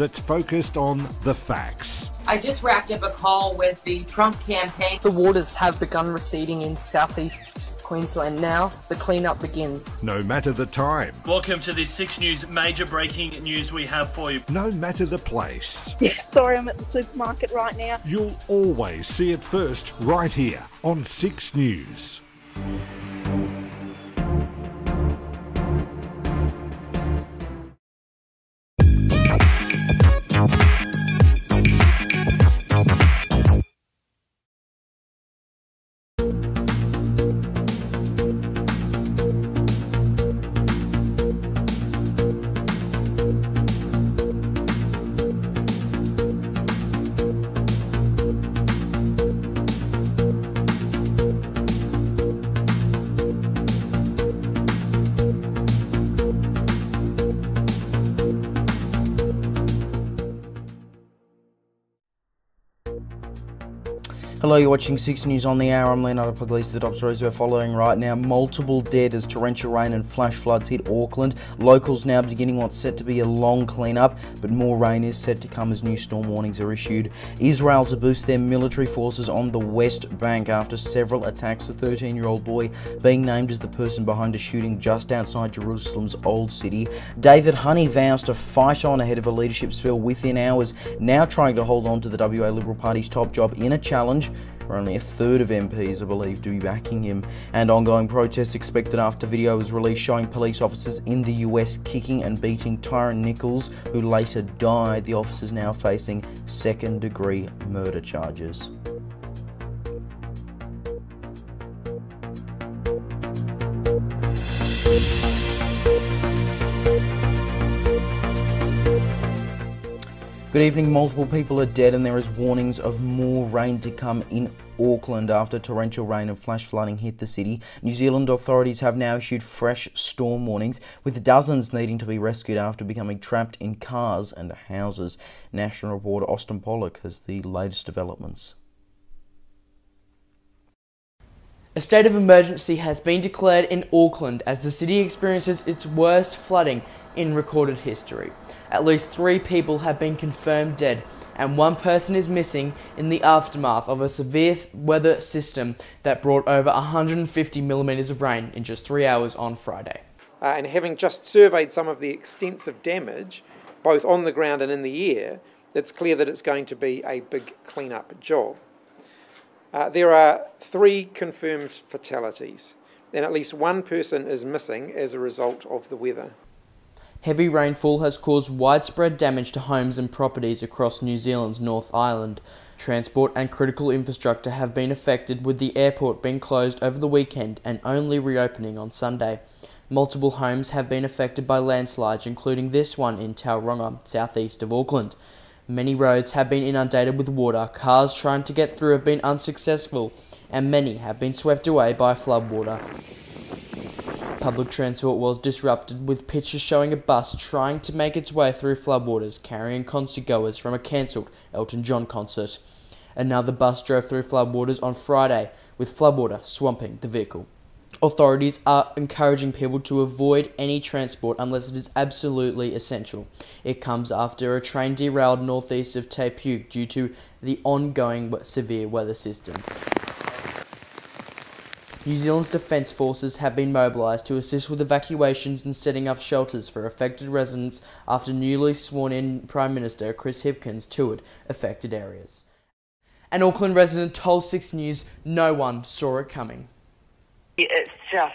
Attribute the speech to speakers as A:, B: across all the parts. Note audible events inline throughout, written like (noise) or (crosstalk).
A: that's focused on the facts.
B: I just wrapped up a call with the Trump campaign.
C: The waters have begun receding in southeast Queensland now. The cleanup begins.
A: No matter the time.
D: Welcome to this 6 News major breaking news we have for you.
A: No matter the place. (laughs)
E: Yeah, sorry, I'm at the supermarket right now.
A: You'll always see it first right here on 6 News.
F: Hello, you're watching 6 News on the Hour. I'm Leonardo Puglisi. The top stories we're following right now. Multiple dead as torrential rain and flash floods hit Auckland. Locals now beginning what's set to be a long cleanup, but more rain is set to come as new storm warnings are issued. Israel to boost their military forces on the West Bank after several attacks. A 13 year old boy being named as the person behind a shooting just outside Jerusalem's Old City. David Honey vows to fight on ahead of a leadership spill within hours, now trying to hold on to the WA Liberal Party's top job in a challenge only a third of MPs are believed to be backing him, and ongoing protests expected after video was released showing police officers in the US kicking and beating Tyre Nichols, who later died. The officers now facing second degree murder charges. Good evening. Multiple people are dead, and there is warnings of more rain to come in Auckland after torrential rain and flash flooding hit the city. New Zealand authorities have now issued fresh storm warnings, with dozens needing to be rescued after becoming trapped in cars and houses. National reporter Austin Pollock has the latest developments.
G: A state of emergency has been declared in Auckland as the city experiences its worst flooding in recorded history. At least three people have been confirmed dead, and one person is missing in the aftermath of a severe weather system that brought over 150 millimetres of rain in just three hours on Friday.
H: Uh, and having just surveyed some of the extensive damage, both on the ground and in the air, it's clear that it's going to be a big clean-up job. Uh, there are three confirmed fatalities, and at least one person is missing as a result of the weather.
G: Heavy rainfall has caused widespread damage to homes and properties across New Zealand's North Island. Transport and critical infrastructure have been affected, with the airport being closed over the weekend and only reopening on Sunday. Multiple homes have been affected by landslides, including this one in Tauranga, southeast of Auckland. Many roads have been inundated with water, cars trying to get through have been unsuccessful, and many have been swept away by floodwater. Public transport was disrupted, with pictures showing a bus trying to make its way through floodwaters carrying concert goers from a cancelled Elton John concert. Another bus drove through floodwaters on Friday, with floodwater swamping the vehicle. Authorities are encouraging people to avoid any transport unless it is absolutely essential. It comes after a train derailed northeast of Te due to the ongoing severe weather system. New Zealand's defence forces have been mobilised to assist with evacuations and setting up shelters for affected residents after newly sworn in Prime Minister Chris Hipkins toured affected areas. An Auckland resident told Six News no one saw it coming.
I: It's just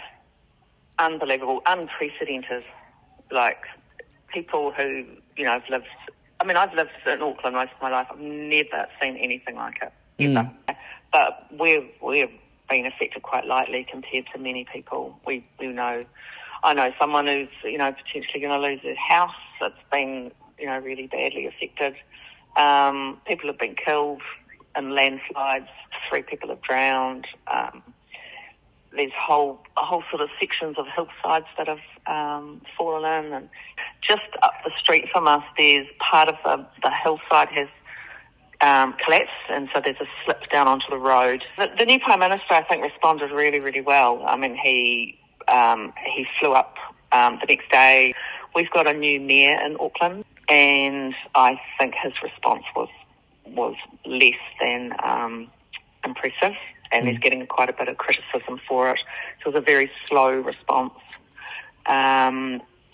I: unbelievable, unprecedented. Like people who, you know, have lived, I mean, I've lived in Auckland most of my life. I've never seen anything like it, ever. Mm. But we're, we're been affected quite lightly compared to many people. We we know. I know someone who's you know potentially going to lose their house. that's been you know really badly affected. Um, people have been killed in landslides. Three people have drowned. Um, there's whole whole sort of sections of hillsides that have um, fallen in, and just up the street from us, there's part of the the hillside has um, collapsed, and so there's a slip down onto the road. The, the, new prime minister, I think, responded really, really well. I mean, he um, he flew up um, the next day. We've got a new mayor in Auckland. and I think his response was was less than um, impressive, and mm. he's getting quite a bit of criticism for it. So it was a very slow response.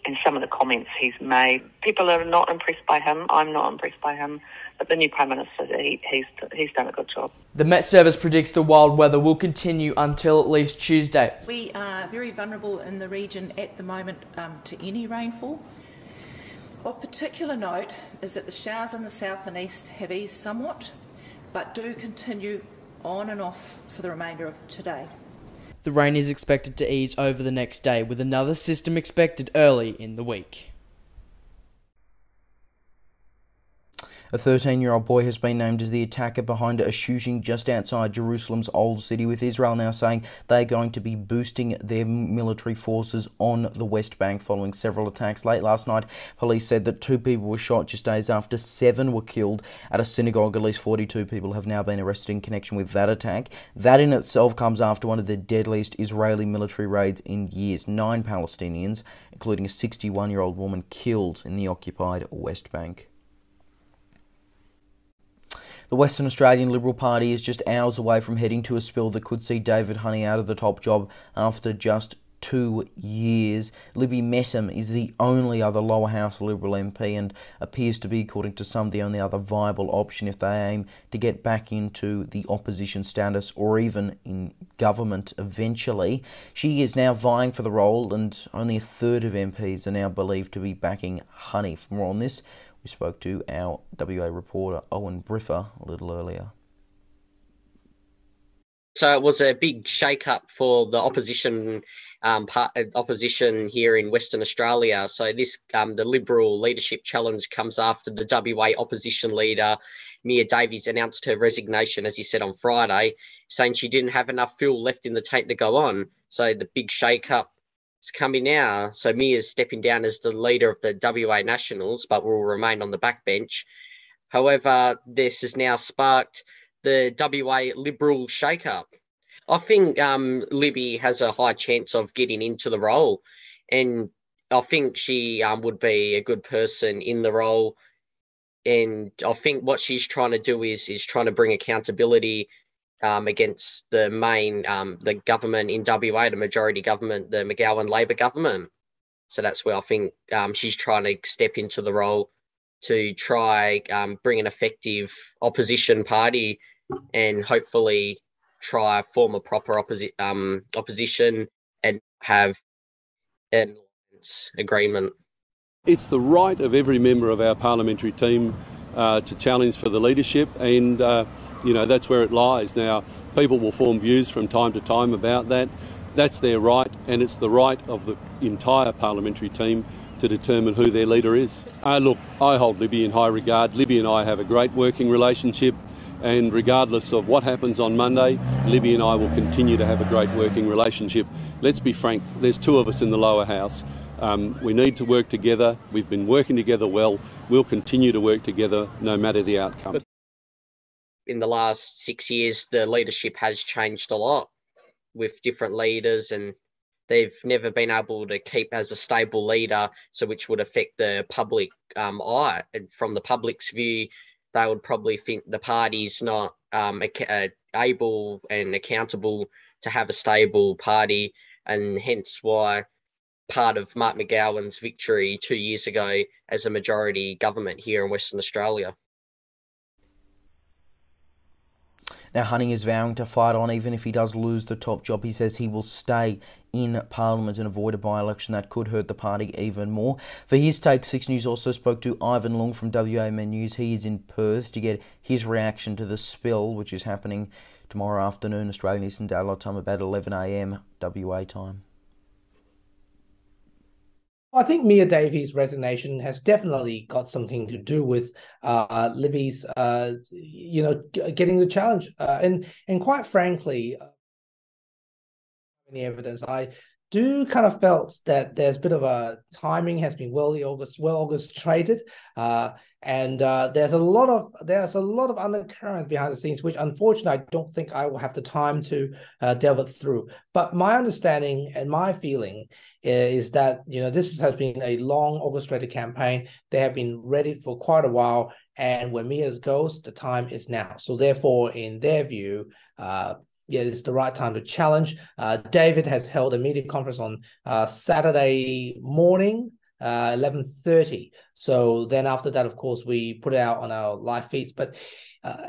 I: And some of the comments he's made, people are not impressed by him. I'm not impressed by him. But the new Prime Minister, he, he's, he's done a good job.
G: The Met Service predicts the wild weather will continue until at least Tuesday.
J: We are very vulnerable in the region at the moment um, to any rainfall. Of particular note is that the showers in the south and east have eased somewhat, but do continue on and off for the remainder of today.
G: The rain is expected to ease over the next day, with another system expected early in the week.
F: A 13 year old boy has been named as the attacker behind a shooting just outside Jerusalem's Old City, with Israel now saying they're going to be boosting their military forces on the West Bank following several attacks. Late last night, police said that two people were shot just days after seven were killed at a synagogue. At least 42 people have now been arrested in connection with that attack. That in itself comes after one of the deadliest Israeli military raids in years. Nine Palestinians, including a 61 year old woman, killed in the occupied West Bank. The Western Australian Liberal Party is just hours away from heading to a spill that could see David Honey out of the top job after just two years. Libby Mettam is the only other lower house Liberal MP and appears to be, according to some, the only other viable option if they aim to get back into the opposition status or even in government eventually. She is now vying for the role, and only a third of MPs are now believed to be backing Honey. For more on this, we spoke to our WA reporter Owen Briffa a little earlier.
K: So it was a big shake-up for the opposition um, part, opposition here in Western Australia. So this um, the Liberal leadership challenge comes after the WA opposition leader Mia Davies announced her resignation, as he said on Friday, saying she didn't have enough fuel left in the tank to go on. So the big shake-up is coming now. So Mia's stepping down as the leader of the WA Nationals, but will remain on the backbench. However, this has now sparked the WA Liberal shake-up. I think um, Libby has a high chance of getting into the role, and I think she um, would be a good person in the role. And I think what she's trying to do is is trying to bring accountability um, against the main um, the government in WA, the majority government, the McGowan Labor government. So that's where I think um, she's trying to step into the role to try um, bring an effective opposition party and hopefully try form a proper opposi- um, opposition and have an agreement.
L: It's the right of every member of our parliamentary team uh, to challenge for the leadership and. Uh, you know, that's where it lies. Now, people will form views from time to time about that. That's their right, and it's the right of the entire parliamentary team to determine who their leader is. Uh, look, I hold Libby in high regard. Libby and I have a great working relationship, and regardless of what happens on Monday, Libby and I will continue to have a great working relationship. Let's be frank, there's two of us in the lower house. Um, we need to work together. We've been working together well. We'll continue to work together no matter the outcome
K: in the last six years, the leadership has changed a lot with different leaders, and they've never been able to keep as a stable leader, so which would affect the public um, eye. And from the public's view, they would probably think the party's not um, uh, able and accountable to have a stable party, and hence why part of Mark McGowan's victory two years ago as a majority government here in Western Australia.
F: Now, Honey is vowing to fight on even if he does lose the top job. He says he will stay in Parliament and avoid a by election that could hurt the party even more. For his take, Six News also spoke to Ivan Long from WAMN News. He is in Perth to get his reaction to the spill, which is happening tomorrow afternoon, Australian Eastern Daylight Time, about 11am WA time.
M: I think Mia Davies' resignation has definitely got something to do with uh, Libby's, uh, you know, getting the challenge. Uh, and and quite frankly, uh, any evidence, I do kind of felt that there's a bit of a timing has been well the orgus well orchestrated, uh, and uh, there's a lot of there's a lot of undercurrent behind the scenes, which unfortunately I don't think I will have the time to uh, delve it through. But my understanding and my feeling is that you know this has been a long orchestrated campaign. They have been ready for quite a while, and when Mia goes, the time is now. So therefore, in their view, uh, yeah, it's the right time to challenge. Uh, David has held a media conference on uh, Saturday morning, uh, 11.30. So then after that, of course, we put it out on our live feeds. But uh,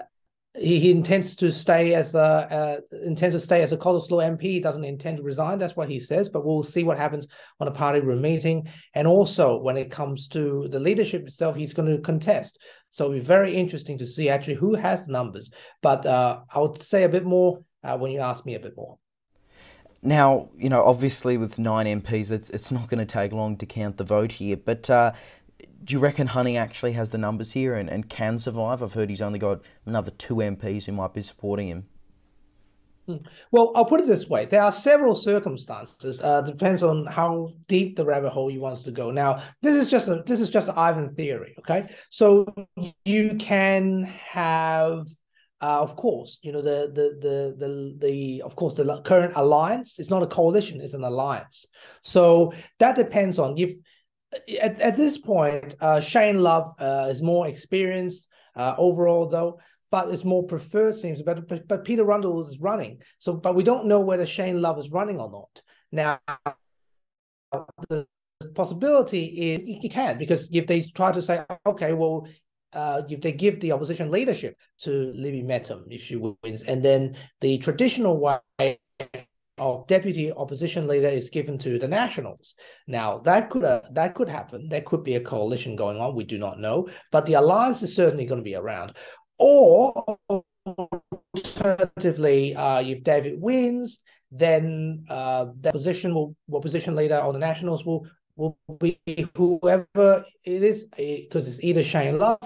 M: he, he intends to stay as a uh, intends to stay as a Cottesloe MP. He doesn't intend to resign. That's what he says. But we'll see what happens on a party room meeting. And also, when it comes to the leadership itself, he's going to contest. So it'll be very interesting to see actually who has the numbers. But uh, I would say a bit more uh, when you ask me a bit more.
F: Now, you know, obviously with nine MPs, it's, it's not going to take long to count the vote here, but uh, do you reckon Honey actually has the numbers here and, and can survive? I've heard he's only got another two MPs who might be supporting him.
M: Hmm. Well, I'll put it this way: there are several circumstances. Uh, depends on how deep the rabbit hole he wants to go. Now, this is just a this is just an Ivan theory. Okay, so you can have uh, of course, you know the, the the the the of course the current alliance is not a coalition; it's an alliance. So that depends on if at, at this point uh, Shane Love uh, is more experienced uh, overall, though, but it's more preferred seems. But, but but Peter Rundle is running, so but we don't know whether Shane Love is running or not. Now the possibility is he can because if they try to say okay well uh, if they give the opposition leadership to Libby Mettam if she wins, and then the traditional way of deputy opposition leader is given to the Nationals. Now that could uh, that could happen. There could be a coalition going on. We do not know, but the alliance is certainly going to be around. Or alternatively, uh, if David wins, then uh, the opposition will opposition leader on the Nationals will will be whoever it is because it's either Shane Love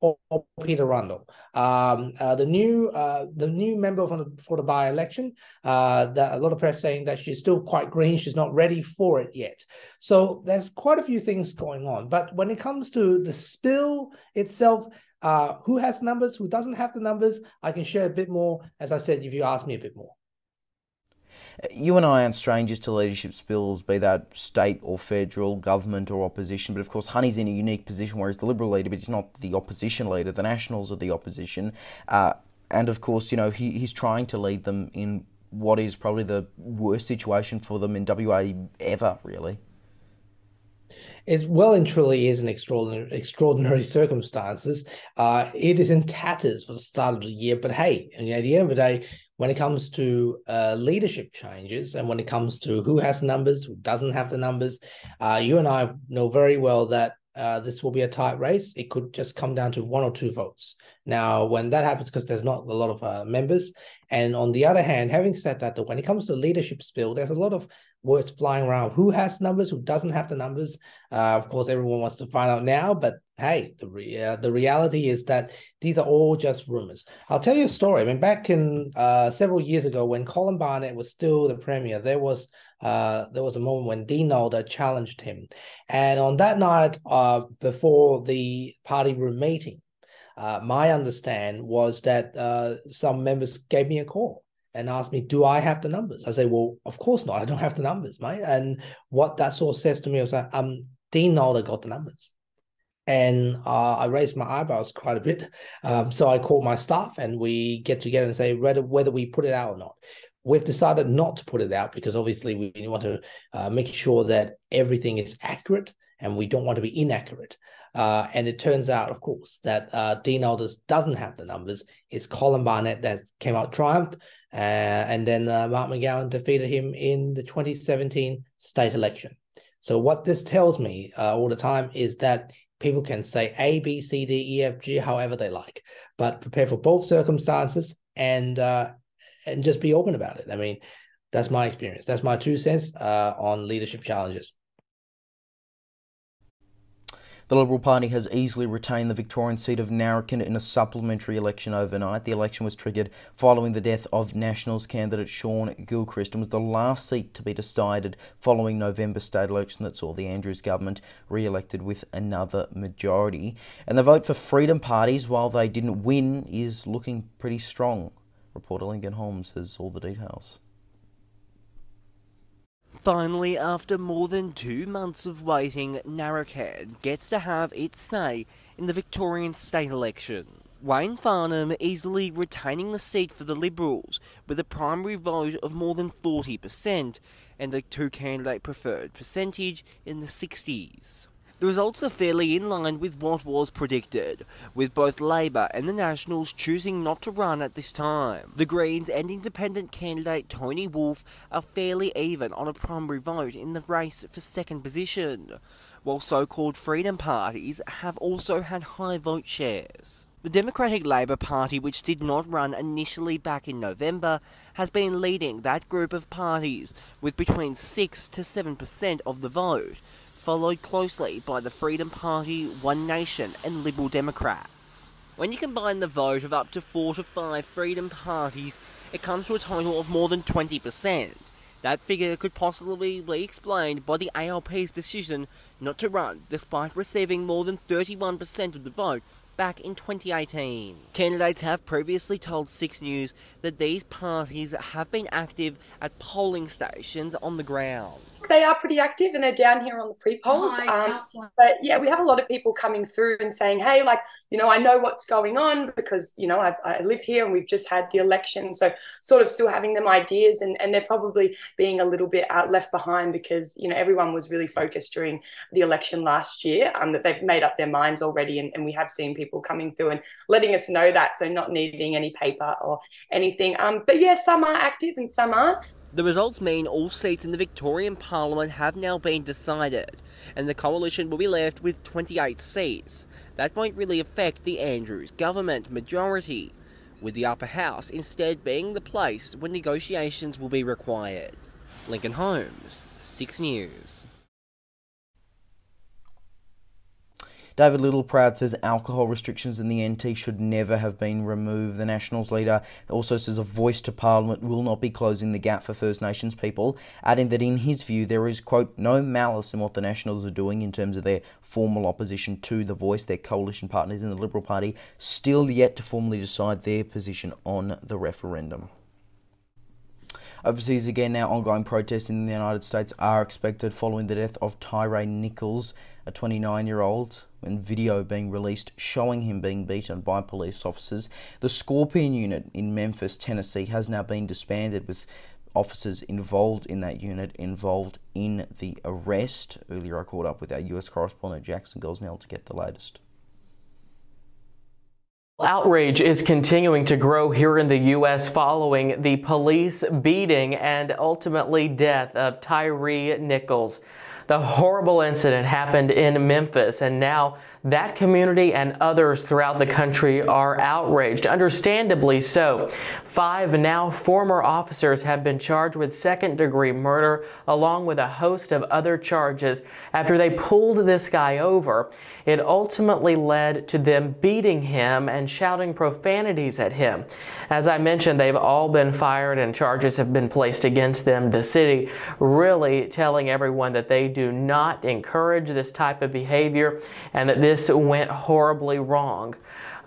M: or, Peter Rundle. Um, uh, the new uh, the new member for the, for the by election. Uh, that a lot of press saying that she's still quite green. She's not ready for it yet. So there's quite a few things going on. But when it comes to the spill itself. Uh, who has numbers? Who doesn't have the numbers? I can share a bit more, as I said, if you ask me a bit more.
F: You and I aren't strangers to leadership spills, be that state or federal, government or opposition. But of course, Honey's in a unique position where he's the Liberal leader, but he's not the opposition leader. The Nationals are the opposition. Uh, and of course, you know, he, he's trying to lead them in what is probably the worst situation for them in WA ever, really.
M: It well and truly is an extraordinary, extraordinary (laughs) circumstances. Uh, it is in tatters for the start of the year, but hey, at the end of the day, when it comes to uh, leadership changes and when it comes to who has numbers, who doesn't have the numbers, uh, you and I know very well that uh, this will be a tight race. It could just come down to one or two votes. Now, when that happens, because there's not a lot of uh, members, and on the other hand, having said that, when it comes to leadership spill, there's a lot of words flying around. Who has numbers? Who doesn't have the numbers? Uh, of course, everyone wants to find out now. But hey, the re- uh, the reality is that these are all just rumors. I'll tell you a story. I mean, back in uh, several years ago, when Colin Barnett was still the premier, there was uh, there was a moment when Dean Nalder challenged him, and on that night, uh, before the party room meeting. Uh, my understand was that some members gave me a call and asked me, "Do I have the numbers?" I say, "Well, of course not. I don't have the numbers, mate." And what that source says to me was that um, Dean Nalder got the numbers, and uh, I raised my eyebrows quite a bit. Um, so I called my staff, and we get together and say whether whether we put it out or not. We've decided not to put it out because obviously we want to uh, make sure that everything is accurate, and we don't want to be inaccurate. Uh, and it turns out, of course, that uh, Dean Nalders doesn't have the numbers. It's Colin Barnett that came out triumphed. Uh, and then uh, Mark McGowan defeated him in the 2017 state election. So, what this tells me uh, all the time is that people can say A, B, C, D, E, F, G, however they like, but prepare for both circumstances and uh, and just be open about it. I mean, that's my experience. That's my two cents on leadership challenges.
F: The Liberal Party has easily retained the Victorian seat of Narracan in a supplementary election overnight. The election was triggered following the death of Nationals candidate Sean Gilchrist and was the last seat to be decided following November state election that saw the Andrews government re-elected with another majority. And the vote for Freedom parties, while they didn't win, is looking pretty strong. Reporter Lincoln Holmes has all the details.
N: Finally, after more than two months of waiting, Narracan gets to have its say in the Victorian state election. Wayne Farnham easily retaining the seat for the Liberals with a primary vote of more than 40% and a two candidate preferred percentage in the 60s. The results are fairly in line with what was predicted, with both Labor and the Nationals choosing not to run at this time. The Greens and independent candidate Tony Wolf are fairly even on a primary vote in the race for second position, while so-called freedom parties have also had high vote shares. The Democratic Labour Party, which did not run initially back in November, has been leading that group of parties with between 6 to 7% of the vote, followed closely by the Freedom Party, One Nation, and Liberal Democrats. When you combine the vote of up to four to five Freedom parties, it comes to a total of more than 20%. That figure could possibly be explained by the ALP's decision not to run, despite receiving more than 31% of the vote back in 2018. Candidates have previously told 6 News that these parties have been active at polling stations on the ground
O: they are pretty active and they're down here on the pre-polls. Um, but yeah, we have a lot of people coming through and saying, hey, like, you know, I know what's going on because, you know, I, I live here and we've just had the election. So sort of still having them ideas and, and they're probably being a little bit out left behind because, you know, everyone was really focused during the election last year um, that they've made up their minds already. And, and we have seen people coming through and letting us know that. So not needing any paper or anything. Um, but yeah, some are active and some aren't.
N: The results mean all seats in the Victorian Parliament have now been decided, and the coalition will be left with 28 seats. That won't really affect the Andrews government majority, with the upper house instead being the place where negotiations will be required. Lincoln Holmes, 6 News.
F: David Littleproud says alcohol restrictions in the NT should never have been removed. The Nationals leader also says a voice to Parliament will not be closing the gap for First Nations people, adding that in his view there is, quote, no malice in what the Nationals are doing in terms of their formal opposition to the voice. Their coalition partners in the Liberal Party still yet to formally decide their position on the referendum. Overseas again now, ongoing protests in the United States are expected following the death of Tyre Nichols, a 29 year old when video being released showing him being beaten by police officers. The Scorpion unit in Memphis, Tennessee has now been disbanded with officers involved in that unit involved in the arrest. Earlier I caught up with our US correspondent Jackson Gosnell to get the latest.
P: Outrage is continuing to grow here in the U.S. following the police beating and ultimately death of Tyre Nichols. The horrible incident happened in Memphis, and now that community and others throughout the country are outraged, understandably so. Five now former officers have been charged with second degree murder, along with a host of other charges, after they pulled this guy over. It ultimately led to them beating him and shouting profanities at him. As I mentioned, they've all been fired and charges have been placed against them. The city really telling everyone that they do not encourage this type of behavior and that this went horribly wrong.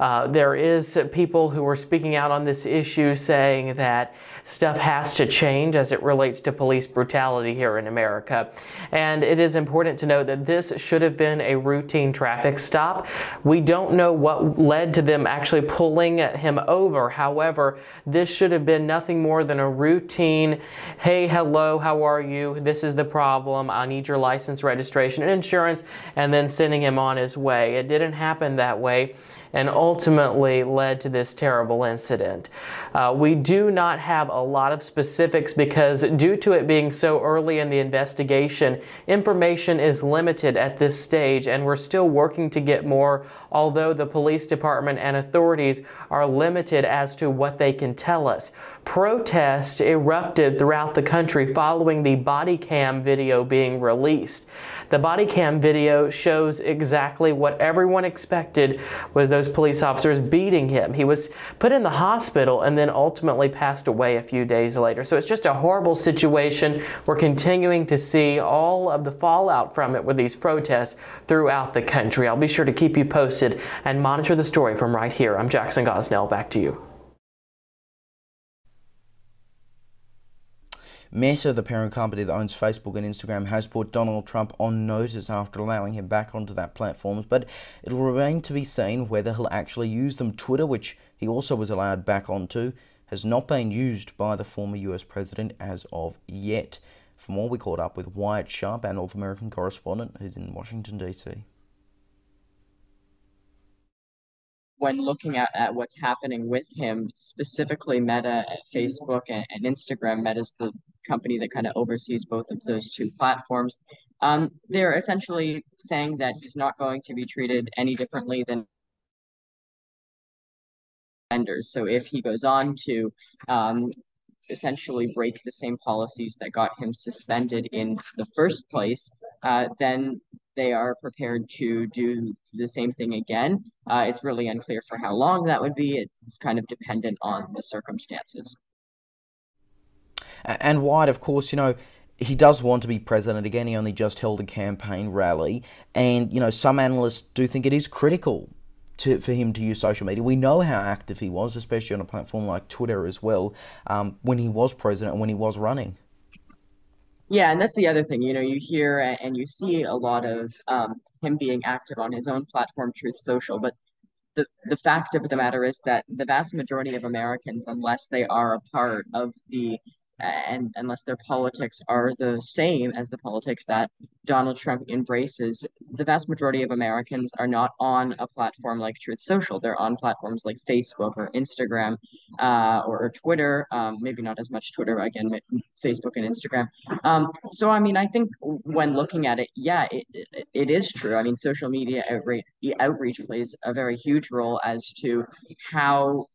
P: Uh, there is people who are speaking out on this issue saying that stuff has to change as it relates to police brutality here in America. And it is important to note that this should have been a routine traffic stop. We don't know what led to them actually pulling him over. However, this should have been nothing more than a routine, hey, hello, how are you? This is the problem. I need your license, registration, and insurance, and then sending him on his way. It didn't happen that way and ultimately led to this terrible incident. Uh, we do not have a lot of specifics because due to it being so early in the investigation, information is limited at this stage and we're still working to get more, although the police department and authorities are limited as to what they can tell us. Protest erupted throughout the country following the body cam video being released. The body cam video shows exactly what everyone expected was those police officers beating him. He was put in the hospital and then ultimately passed away a few days later. So it's just a horrible situation. We're continuing to see all of the fallout from it with these protests throughout the country. I'll be sure to keep you posted and monitor the story from right here. I'm Jackson Gosnell. Back to you.
F: Meta, the parent company that owns Facebook and Instagram, has put Donald Trump on notice after allowing him back onto that platforms, but it'll remain to be seen whether he'll actually use them. Twitter, which he also was allowed back onto, has not been used by the former US president as of yet. For more, we caught up with Wyatt Sharp, our North American correspondent, who's in Washington, D.C.
Q: when looking at, at what's happening with him, specifically Meta, Facebook, and, and Instagram, Meta is the company that kind of oversees both of those two platforms. Um, they're essentially saying that he's not going to be treated any differently than vendors. So if he goes on to um, essentially break the same policies that got him suspended in the first place, uh, then they are prepared to do the same thing again. Uh, it's really unclear for how long that would be. It's kind of dependent on the circumstances.
F: And Wyatt, of course, you know, he does want to be president again. He only just held a campaign rally. And, you know, some analysts do think it is critical to, for him to use social media. We know how active he was, especially on a platform like Twitter as well, um, when he was president and when he was running.
Q: Yeah, and that's the other thing. You know, you hear and you see a lot of um, him being active on his own platform, Truth Social, but the, the fact of the matter is that the vast majority of Americans, unless they are a part of the and unless their politics are the same as the politics that Donald Trump embraces, the vast majority of Americans are not on a platform like Truth Social. They're on platforms like Facebook or Instagram uh, or, or, Twitter. Um, maybe not as much Twitter, again, Facebook and Instagram. Um, so, I mean, I think when looking at it, yeah, it, it, it is true. I mean, social media outreach, outreach plays a very huge role as to how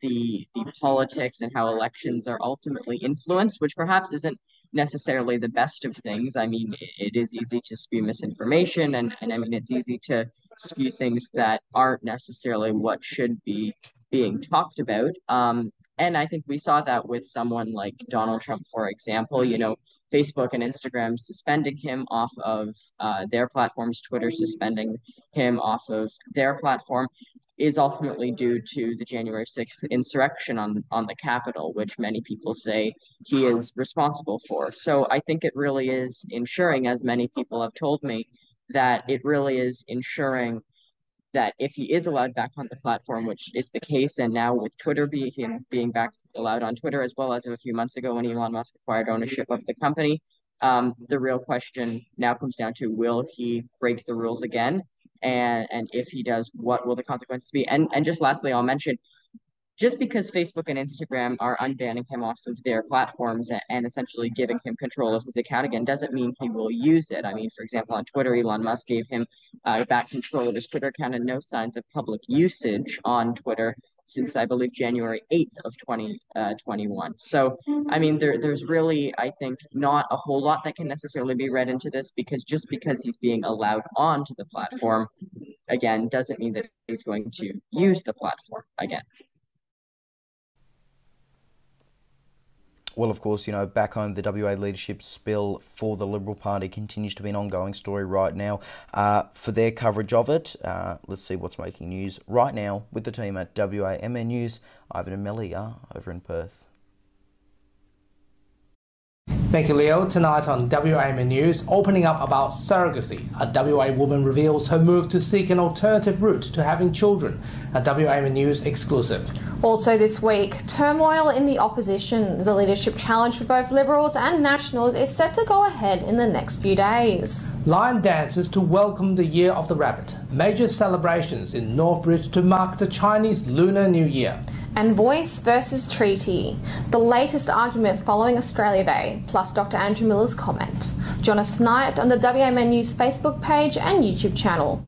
Q: the, the politics and how elections are ultimately influenced, which perhaps isn't necessarily the best of things. I mean, it is easy to spew misinformation, and, and I mean, it's easy to spew things that aren't necessarily what should be being talked about. Um, and I think we saw that with someone like Donald Trump, for example. You know, Facebook and Instagram suspending him off of uh, their platforms, Twitter suspending him off of their platform is ultimately due to the January 6th insurrection on, on the Capitol, which many people say he is responsible for. So I think it really is ensuring, as many people have told me, that it really is ensuring that if he is allowed back on the platform, which is the case, and now with Twitter being being back allowed on Twitter, as well as a few months ago when Elon Musk acquired ownership of the company, um, the real question now comes down to will he break the rules again? And and if he does, what will the consequences be? And and just lastly, I'll mention just because Facebook and Instagram are unbanning him off of their platforms and essentially giving him control of his account again doesn't mean he will use it. I mean, for example, on Twitter, Elon Musk gave him uh, back control of his Twitter account and no signs of public usage on Twitter since I believe January 8th of 2021. Uh, so, I mean, there, there's really, I think, not a whole lot that can necessarily be read into this because just because he's being allowed onto the platform, again, doesn't mean that he's going to use the platform again.
F: Well, of course, you know, back home, the WA leadership spill for the Liberal Party continues to be an ongoing story right now. Uh, for their coverage of it, uh, let's see what's making news right now with the team at WAMN News. Ivan and over in Perth.
M: Thank you, Leo. Tonight on WAMN News, opening up about surrogacy. A WA woman reveals her move to seek an alternative route to having children. A WAMN News exclusive.
R: Also this week, turmoil in the opposition. The leadership challenge for both Liberals and Nationals is set to go ahead in the next few days.
M: Lion dances to welcome the Year of the Rabbit. Major celebrations in Northbridge to mark the Chinese Lunar New Year
R: and Voice versus Treaty, the latest argument following Australia Day, plus Dr. Andrew Miller's comment. Join us tonight on the WAMN News Facebook page and YouTube channel.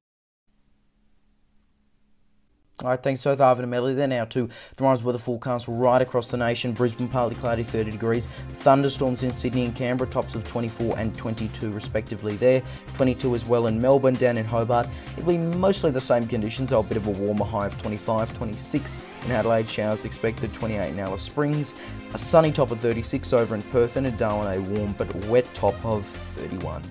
F: All right, thanks so Arvin and Melly. There now to tomorrow's weather forecast right across the nation. Brisbane partly cloudy, 30 degrees. Thunderstorms in Sydney and Canberra, tops of 24 and 22 respectively there. 22 as well in Melbourne, down in Hobart. It'll be mostly the same conditions, though a bit of a warmer high of 25, 26 in Adelaide. Showers expected, 28 in Alice Springs. A sunny top of 36 over in Perth and a Darwin a warm but wet top of 31.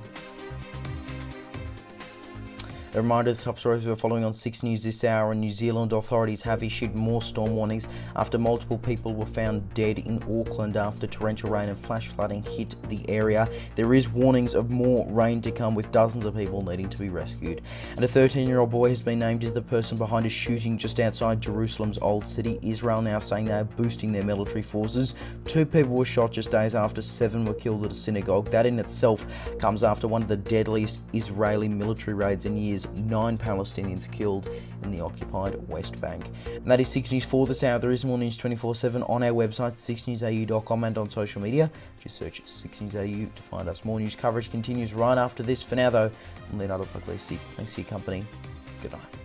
F: A reminder the top stories we're following on 6 News this hour. In New Zealand, authorities have issued more storm warnings after multiple people were found dead in Auckland after torrential rain and flash flooding hit the area. There is warnings of more rain to come with dozens of people needing to be rescued. And a 13-year-old boy has been named as the person behind a shooting just outside Jerusalem's Old City. Israel now saying they are boosting their military forces. Two people were shot just days after seven were killed at a synagogue. That in itself comes after one of the deadliest Israeli military raids in years nine Palestinians killed in the occupied West Bank. And that is 6 News for this hour. There is more news 24 7 on our website, 6newsau.com, and on social media. Just search 6 News AU to find us. More news coverage continues right after this. For now, though, I'm Leonardo Puglisi. Thanks for your company. Good night.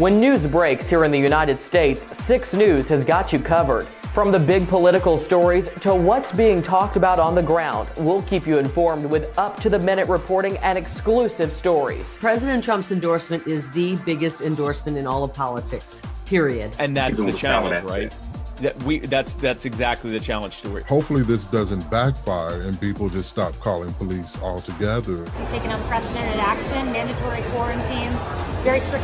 P: When news breaks here in the United States, 6 News has got you covered. From the big political stories to what's being talked about on the ground, we'll keep you informed with up to the minute reporting and exclusive stories.
S: President Trump's endorsement is the biggest endorsement in all of politics, period.
T: And that's the challenge, right? That we that's that's exactly the challenge, Stuart.
U: Hopefully, this doesn't backfire and people just stop calling police altogether.
V: He's taken unprecedented action, mandatory quarantines, very strict